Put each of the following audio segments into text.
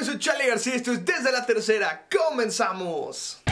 Yo soy Charlie García, esto es Desde la Tercera. ¡Comenzamos!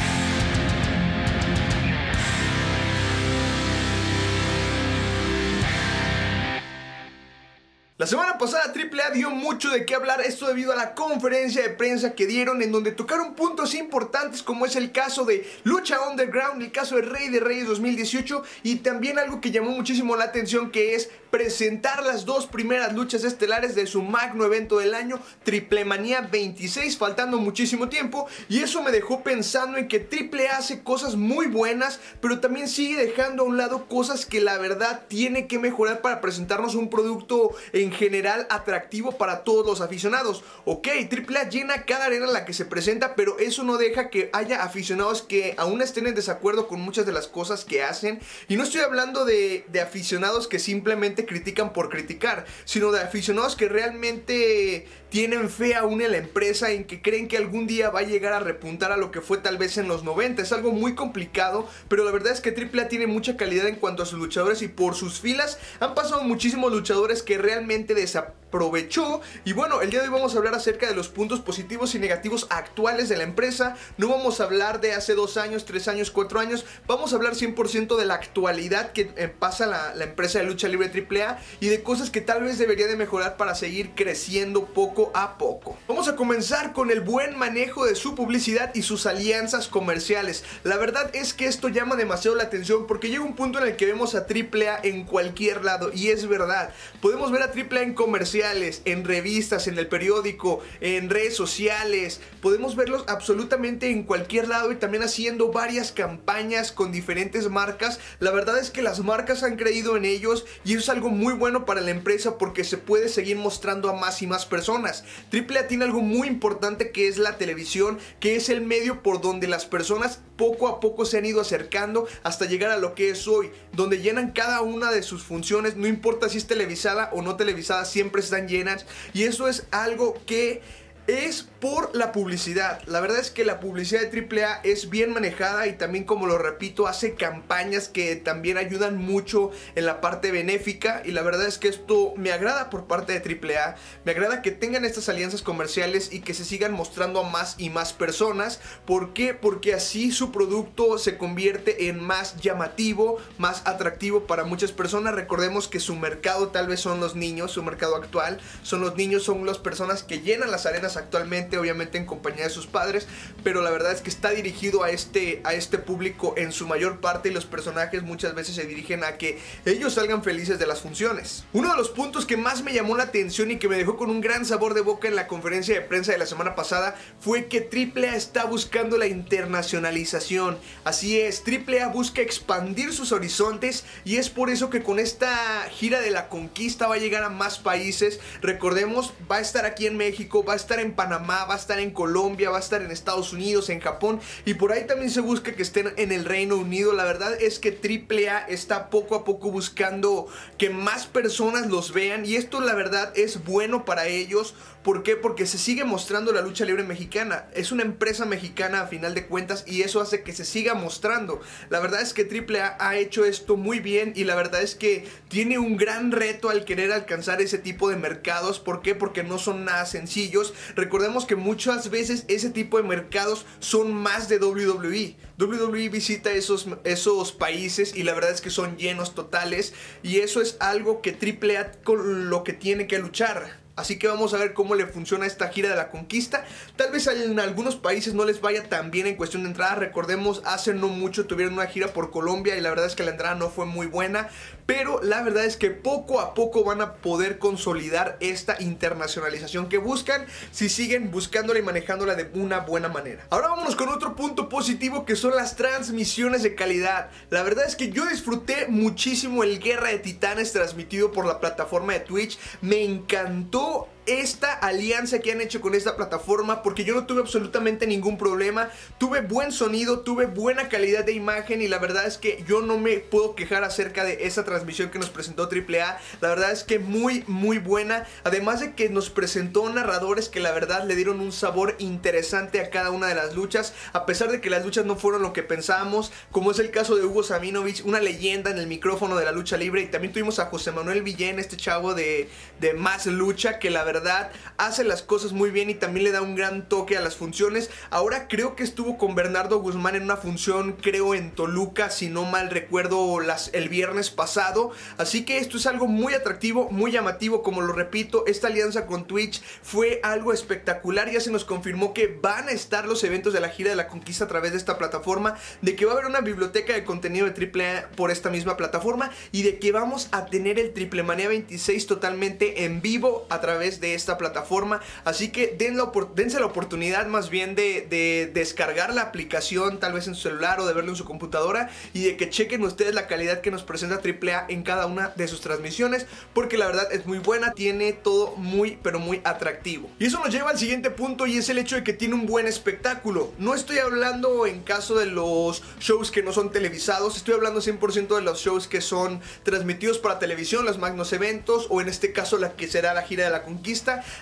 La semana pasada AAA dio mucho de qué hablar, esto debido a la conferencia de prensa que dieron en donde tocaron puntos importantes como es el caso de Lucha Underground, el caso de Rey de Reyes 2018 y también algo que llamó muchísimo la atención que es presentar las dos primeras luchas estelares de su magno evento del año, Triple Manía 26, faltando muchísimo tiempo. Y eso me dejó pensando en que AAA hace cosas muy buenas, pero también sigue dejando a un lado cosas que la verdad tiene que mejorar para presentarnos un producto en general atractivo para todos los aficionados. Ok, AAA llena cada arena en la que se presenta, pero eso no deja que haya aficionados que aún estén en desacuerdo con muchas de las cosas que hacen. Y no estoy hablando de, de aficionados que simplemente critican por criticar, sino de aficionados que realmente tienen fe aún en la empresa, en que creen que algún día va a llegar a repuntar a lo que fue tal vez en los 90. Es algo muy complicado, pero la verdad es que AAA tiene mucha calidad en cuanto a sus luchadores y por sus filas han pasado muchísimos luchadores que realmente gente de desaprovechó. Y bueno, el día de hoy vamos a hablar acerca de los puntos positivos y negativos actuales de la empresa. No vamos a hablar de hace dos años, tres años, cuatro años. Vamos a hablar 100% de la actualidad que eh, pasa la, la empresa de lucha libre AAA y de cosas que tal vez debería de mejorar para seguir creciendo poco a poco. Vamos a comenzar con el buen manejo de su publicidad y sus alianzas comerciales. La verdad es que esto llama demasiado la atención porque llega un punto en el que vemos a AAA en cualquier lado y es verdad. Podemos ver a AAA en en revistas, en el periódico, en redes sociales. Podemos verlos absolutamente en cualquier lado y también haciendo varias campañas con diferentes marcas. La verdad es que las marcas han creído en ellos y eso es algo muy bueno para la empresa porque se puede seguir mostrando a más y más personas. AAA tiene algo muy importante que es la televisión, que es el medio por donde las personas poco a poco se han ido acercando hasta llegar a lo que es hoy, donde llenan cada una de sus funciones, no importa si es televisada o no televisada, siempre están llenas. Y eso es algo que es por la publicidad. La verdad es que la publicidad de AAA es bien manejada y también, como lo repito, hace campañas que también ayudan mucho en la parte benéfica. Y la verdad es que esto me agrada por parte de AAA. Me agrada que tengan estas alianzas comerciales y que se sigan mostrando a más y más personas. ¿Por qué? Porque así su producto se convierte en más llamativo, más atractivo para muchas personas. Recordemos que su mercado tal vez son los niños, su mercado actual son los niños, son las personas que llenan las arenas actualmente, obviamente en compañía de sus padres, pero la verdad es que está dirigido a este, a este público en su mayor parte y los personajes muchas veces se dirigen a que ellos salgan felices de las funciones. Uno de los puntos que más me llamó la atención y que me dejó con un gran sabor de boca en la conferencia de prensa de la semana pasada fue que AAA está buscando la internacionalización. Así es, AAA busca expandir sus horizontes y es por eso que con esta gira de la conquista va a llegar a más países. Recordemos, va a estar aquí en México, va a estar Panamá, va a estar en Colombia, va a estar en Estados Unidos, en Japón y por ahí también se busca que estén en el Reino Unido. La verdad es que AAA está poco a poco buscando que más personas los vean y esto la verdad es bueno para ellos. ¿Por qué? Porque se sigue mostrando la lucha libre mexicana. Es una empresa mexicana a final de cuentas y eso hace que se siga mostrando. La verdad es que AAA ha hecho esto muy bien y la verdad es que tiene un gran reto al querer alcanzar ese tipo de mercados. ¿Por qué? Porque no son nada sencillos. Recordemos que muchas veces ese tipo de mercados son más de WWE. WWE visita esos, esos países y la verdad es que son llenos totales y eso es algo que AAA con lo que tiene que luchar. Así que vamos a ver cómo le funciona esta gira de la conquista. Tal vez en algunos países no les vaya tan bien en cuestión de entrada. Recordemos, hace no mucho tuvieron una gira por Colombia y la verdad es que la entrada no fue muy buena. Pero la verdad es que poco a poco van a poder consolidar esta internacionalización que buscan si siguen buscándola y manejándola de una buena manera. Ahora vámonos con otro punto positivo que son las transmisiones de calidad. La verdad es que yo disfruté muchísimo el Guerra de Titanes transmitido por la plataforma de Twitch. Me encantó Falou! Esta alianza que han hecho con esta plataforma porque yo no tuve absolutamente ningún problema, tuve buen sonido, tuve buena calidad de imagen y la verdad es que yo no me puedo quejar acerca de esa transmisión que nos presentó AAA, la verdad es que muy muy buena, además de que nos presentó narradores que la verdad le dieron un sabor interesante a cada una de las luchas, a pesar de que las luchas no fueron lo que pensábamos, como es el caso de Hugo Sabinovich, una leyenda en el micrófono de la lucha libre y también tuvimos a José Manuel Villén, este chavo de, de Más Lucha que la verdad verdad hace las cosas muy bien y también le da un gran toque a las funciones. Ahora creo que estuvo con Bernardo Guzmán en una función, creo en Toluca, si no mal recuerdo, las, el viernes pasado. Así que esto es algo muy atractivo, muy llamativo, como lo repito, esta alianza con Twitch fue algo espectacular. Ya se nos confirmó que van a estar los eventos de la gira de la conquista a través de esta plataforma, de que va a haber una biblioteca de contenido de AAA por esta misma plataforma y de que vamos a tener el Triple Manía 26 totalmente en vivo a través de esta plataforma. Así que dense la oportunidad más bien de, de descargar la aplicación tal vez en su celular o de verlo en su computadora y de que chequen ustedes la calidad que nos presenta AAA en cada una de sus transmisiones porque la verdad es muy buena, tiene todo muy pero muy atractivo. Y eso nos lleva al siguiente punto y es el hecho de que tiene un buen espectáculo. No estoy hablando en caso de los shows que no son televisados, estoy hablando 100% de los shows que son transmitidos para televisión, los magnos eventos o en este caso la que será la gira de la conquista.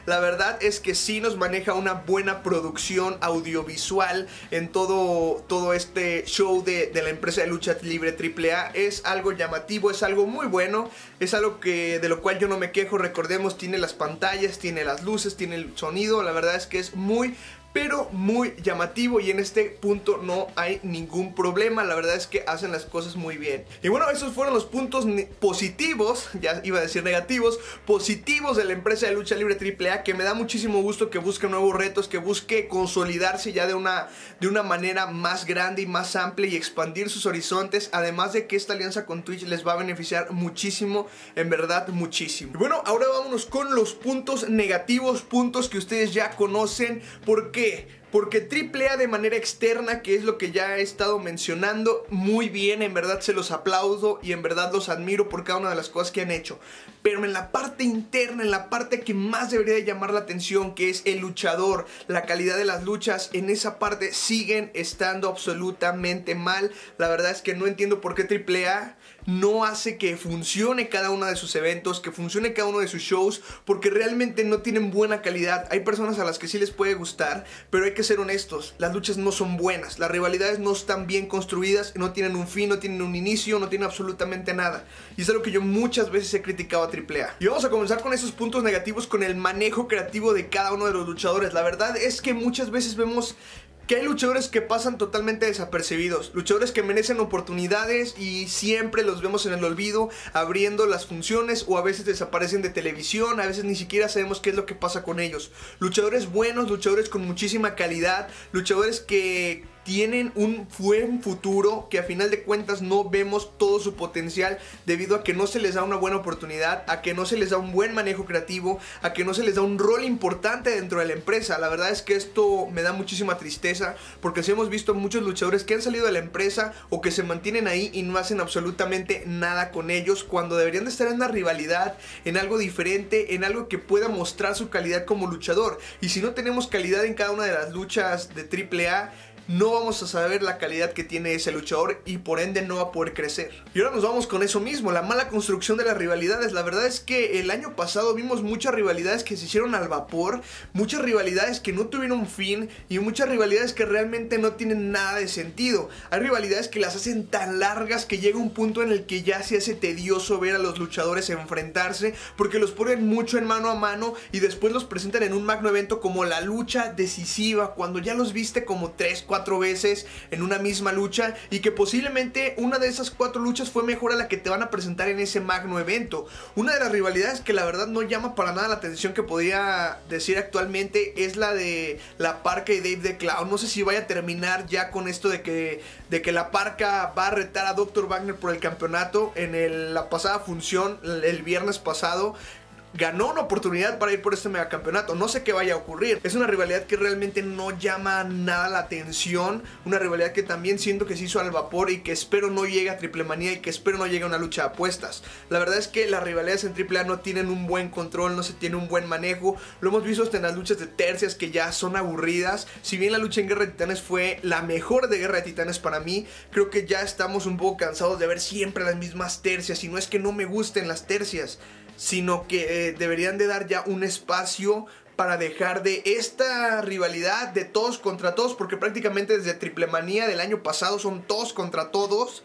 La verdad es que sí nos maneja una buena producción audiovisual en todo, todo este show de, de la empresa de lucha libre AAA. Es algo llamativo, es algo muy bueno, es algo que de lo cual yo no me quejo. Recordemos, tiene las pantallas, tiene las luces, tiene el sonido. La verdad es que es muy, pero muy llamativo y en este punto no hay ningún problema, la verdad es que hacen las cosas muy bien. Y bueno, esos fueron los puntos positivos, ya iba a decir negativos, positivos de la empresa de lucha libre AAA, que me da muchísimo gusto que busque nuevos retos, que busque consolidarse ya de una, de una manera más grande y más amplia y expandir sus horizontes, además de que esta alianza con Twitch les va a beneficiar muchísimo, en verdad muchísimo. Y bueno, ahora vámonos con los puntos negativos, puntos que ustedes ya conocen, porque qué? Porque AAA de manera externa, que es lo que ya he estado mencionando, muy bien, en verdad se los aplaudo y en verdad los admiro por cada una de las cosas que han hecho. Pero en la parte interna, en la parte que más debería de llamar la atención, que es el luchador, la calidad de las luchas, en esa parte siguen estando absolutamente mal. La verdad es que no entiendo por qué AAA no hace que funcione cada uno de sus eventos, que funcione cada uno de sus shows, porque realmente no tienen buena calidad. Hay personas a las que sí les puede gustar, pero hay que ser honestos, las luchas no son buenas, las rivalidades no están bien construidas, no tienen un fin, no tienen un inicio, no tienen absolutamente nada. Y es algo que yo muchas veces he criticado a AAA. Y vamos a comenzar con esos puntos negativos, con el manejo creativo de cada uno de los luchadores. La verdad es que muchas veces vemos que hay luchadores que pasan totalmente desapercibidos, luchadores que merecen oportunidades y siempre los vemos en el olvido, abriendo las funciones o a veces desaparecen de televisión, a veces ni siquiera sabemos qué es lo que pasa con ellos. Luchadores buenos, luchadores con muchísima calidad, luchadores que tienen un buen futuro que a final de cuentas no vemos todo su potencial debido a que no se les da una buena oportunidad, a que no se les da un buen manejo creativo, a que no se les da un rol importante dentro de la empresa. La verdad es que esto me da muchísima tristeza porque si hemos visto muchos luchadores que han salido de la empresa o que se mantienen ahí y no hacen absolutamente nada con ellos cuando deberían de estar en una rivalidad, en algo diferente, en algo que pueda mostrar su calidad como luchador. Y si no tenemos calidad en cada una de las luchas de AAA, no vamos a saber la calidad que tiene ese luchador y por ende no va a poder crecer. Y ahora nos vamos con eso mismo, la mala construcción de las rivalidades. La verdad es que el año pasado vimos muchas rivalidades que se hicieron al vapor, muchas rivalidades que no tuvieron fin y muchas rivalidades que realmente no tienen nada de sentido. Hay rivalidades que las hacen tan largas que llega un punto en el que ya se hace tedioso ver a los luchadores enfrentarse porque los ponen mucho en mano a mano y después los presentan en un magno evento como la lucha decisiva cuando ya los viste como 3, 4 veces en una misma lucha y que posiblemente una de esas cuatro luchas fue mejor a la que te van a presentar en ese magno evento. Una de las rivalidades que la verdad no llama para nada la atención que podría decir actualmente es la de la Parca y Dave the Clown. No sé si vaya a terminar ya con esto de que, de que la Parca va a retar a Dr. Wagner por el campeonato en la pasada función el viernes pasado ganó una oportunidad para ir por este megacampeonato. No sé qué vaya a ocurrir. Es una rivalidad que realmente no llama nada la atención. Una rivalidad que también siento que se hizo al vapor y que espero no llegue a triple manía y que espero no llegue a una lucha de apuestas. La verdad es que las rivalidades en triple A no tienen un buen control, no se tiene un buen manejo. Lo hemos visto hasta en las luchas de tercias que ya son aburridas. Si bien la lucha en Guerra de Titanes fue la mejor de Guerra de Titanes para mí, creo que ya estamos un poco cansados de ver siempre las mismas tercias. Y no es que no me gusten las tercias sino que eh, deberían de dar ya un espacio para dejar de esta rivalidad de todos contra todos, porque prácticamente desde Triple Manía del año pasado son todos contra todos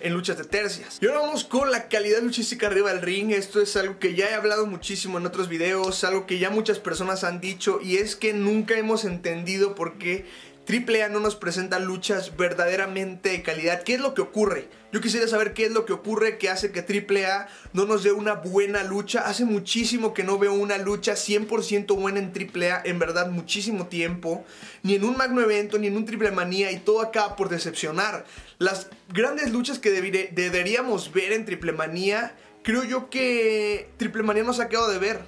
en luchas de tercias. Y ahora vamos con la calidad luchística arriba del ring. Esto es algo que ya he hablado muchísimo en otros videos, algo que ya muchas personas han dicho y es que nunca hemos entendido por qué AAA no nos presenta luchas verdaderamente de calidad. ¿Qué es lo que ocurre? Yo quisiera saber qué es lo que ocurre que hace que AAA no nos dé una buena lucha. Hace muchísimo que no veo una lucha 100% buena en AAA, en verdad muchísimo tiempo. Ni en un magno evento, ni en un triple manía y todo acaba por decepcionar. Las grandes luchas que deberíamos ver en triple manía, creo yo que triple manía nos ha quedado de ver.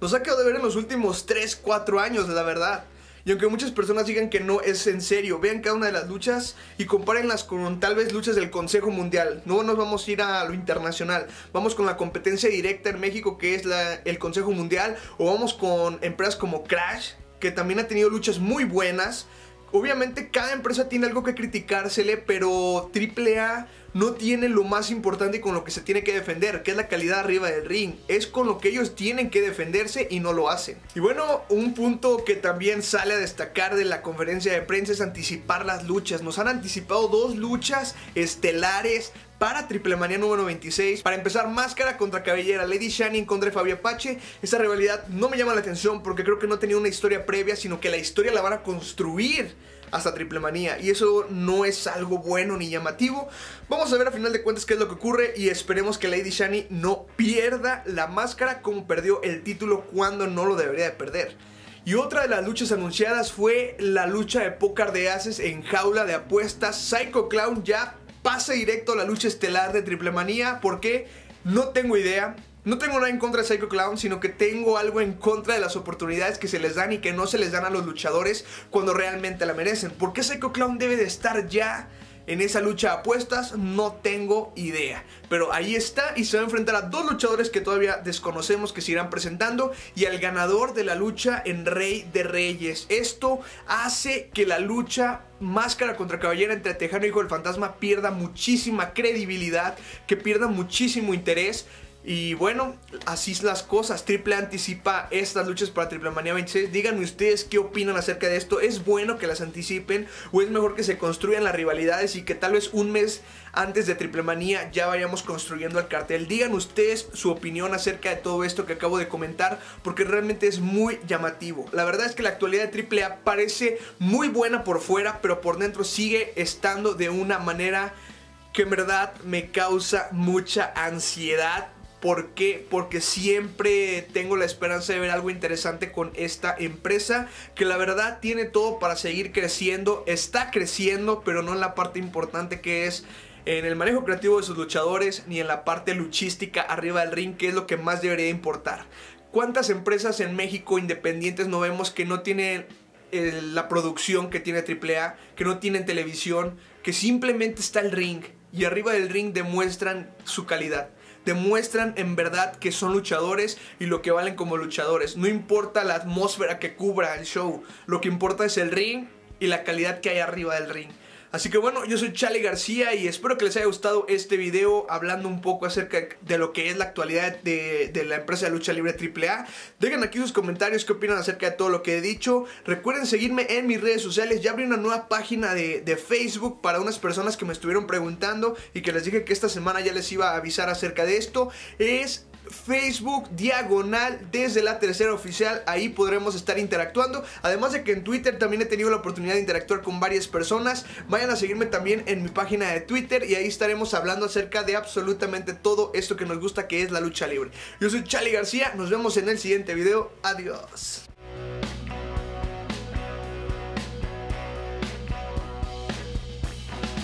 Nos ha quedado de ver en los últimos 3, 4 años, la verdad. Y aunque muchas personas digan que no es en serio, vean cada una de las luchas y compárenlas con tal vez luchas del Consejo Mundial. No nos vamos a ir a lo internacional, vamos con la competencia directa en México que es el Consejo Mundial o vamos con empresas como Crash que también ha tenido luchas muy buenas. Obviamente cada empresa tiene algo que criticársele, pero AAA no tiene lo más importante con lo que se tiene que defender, que es la calidad arriba del ring. Es con lo que ellos tienen que defenderse y no lo hacen. Y bueno, un punto que también sale a destacar de la conferencia de prensa es anticipar las luchas. Nos han anticipado dos luchas estelares para Triple Manía número 26. Para empezar, Máscara contra Cabellera, Lady Shani contra Fabio Apache. Esa rivalidad no me llama la atención porque creo que no tenía una historia previa, sino que la historia la van a construir hasta Triple Manía. Y eso no es algo bueno ni llamativo. Vamos a ver a final de cuentas qué es lo que ocurre y esperemos que Lady Shani no pierda la máscara como perdió el título cuando no lo debería de perder. Y otra de las luchas anunciadas fue la lucha de póker de haces en jaula de apuestas. Psycho Clown ya pasa directo a la lucha estelar de Triple Manía. ¿Por qué? No tengo idea. No tengo nada en contra de Psycho Clown, sino que tengo algo en contra de las oportunidades que se les dan y que no se les dan a los luchadores cuando realmente la merecen. ¿Por qué Psycho Clown debe de estar ya en esa lucha de apuestas? No tengo idea. Pero ahí está y se va a enfrentar a dos luchadores que todavía desconocemos que se irán presentando y al ganador de la lucha en Rey de Reyes. Esto hace que la lucha máscara contra caballera entre Tejano y Hijo del Fantasma pierda muchísima credibilidad, que pierda muchísimo interés. Y bueno, así es las cosas. Triple anticipa estas luchas para Triple Manía 26. Díganme ustedes qué opinan acerca de esto. ¿Es bueno que las anticipen? ¿O es mejor que se construyan las rivalidades y que tal vez un mes antes de Triple Manía ya vayamos construyendo el cartel? Digan ustedes su opinión acerca de todo esto que acabo de comentar. Porque realmente es muy llamativo. La verdad es que la actualidad de AAA parece muy buena por fuera. Pero por dentro sigue estando de una manera que en verdad me causa mucha ansiedad ¿Por qué? Porque siempre tengo la esperanza de ver algo interesante con esta empresa que la verdad tiene todo para seguir creciendo, está creciendo, pero no en la parte importante que es en el manejo creativo de sus luchadores ni en la parte luchística arriba del ring, que es lo que más debería importar. ¿Cuántas empresas en México independientes no vemos que no tienen eh, la producción que tiene AAA, que no tienen televisión, que simplemente está el ring y arriba del ring demuestran su calidad? Demuestran en verdad que son luchadores y lo que valen como luchadores. No importa la atmósfera que cubra el show, lo que importa es el ring y la calidad que hay arriba del ring. Así que bueno, yo soy Charlie García y espero que les haya gustado este video hablando un poco acerca de lo que es la actualidad de, la empresa de lucha libre AAA. Dejen aquí sus comentarios qué opinan acerca de todo lo que he dicho. Recuerden seguirme en mis redes sociales. Ya abrí una nueva página de, de Facebook para unas personas que me estuvieron preguntando y que les dije que esta semana ya les iba a avisar acerca de esto. Es Facebook diagonal desde la tercera oficial. Ahí podremos estar interactuando. Además de que en Twitter también he tenido la oportunidad de interactuar con varias personas. Vayan a seguirme también en mi página de Twitter y ahí estaremos hablando acerca de absolutamente todo esto que nos gusta que es la lucha libre. Yo soy Charlie García. Nos vemos en el siguiente video. Adiós.